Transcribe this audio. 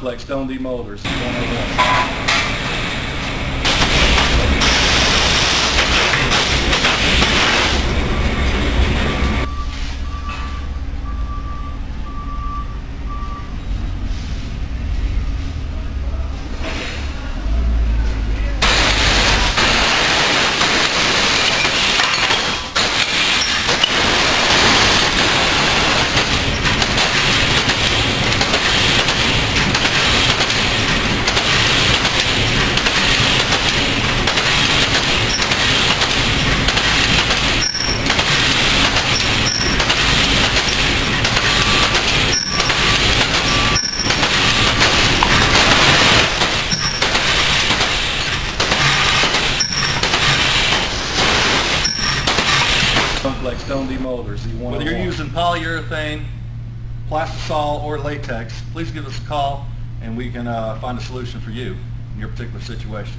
Complex Stone D 101. Complex Stone D Motors, Z101. Whether you're using polyurethane, plastisol, or latex, please give us a call and we can uh, find a solution for you in your particular situation.